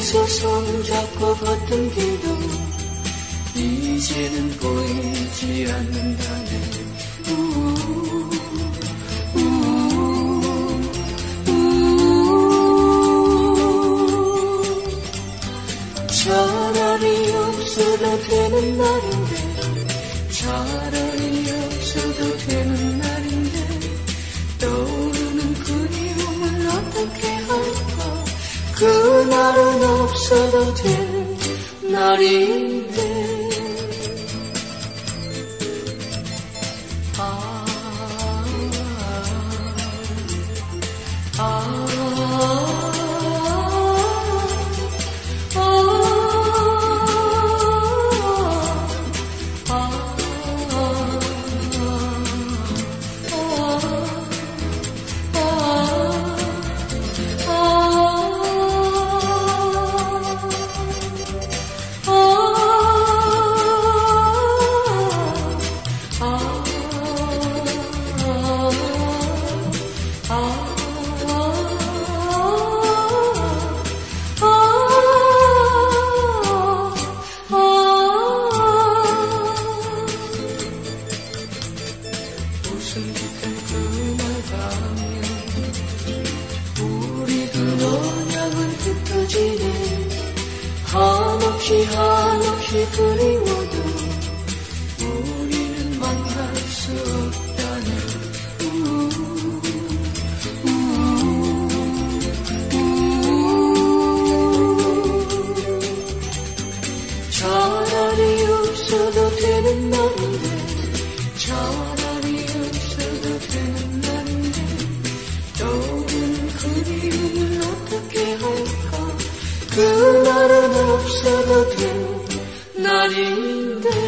멀리서 손잡고 걷던 길도 이제는 보이지 우. 차라리 없어도 되는 날인데 그날은 없어도 되는 날인데. 아, 아, 한없이 한없이 그리워도 우리는 만날 수 없다네 우, 우, 우. 차라리 없어도 되는 날인데 차라리 그날은 없어도 될 날인데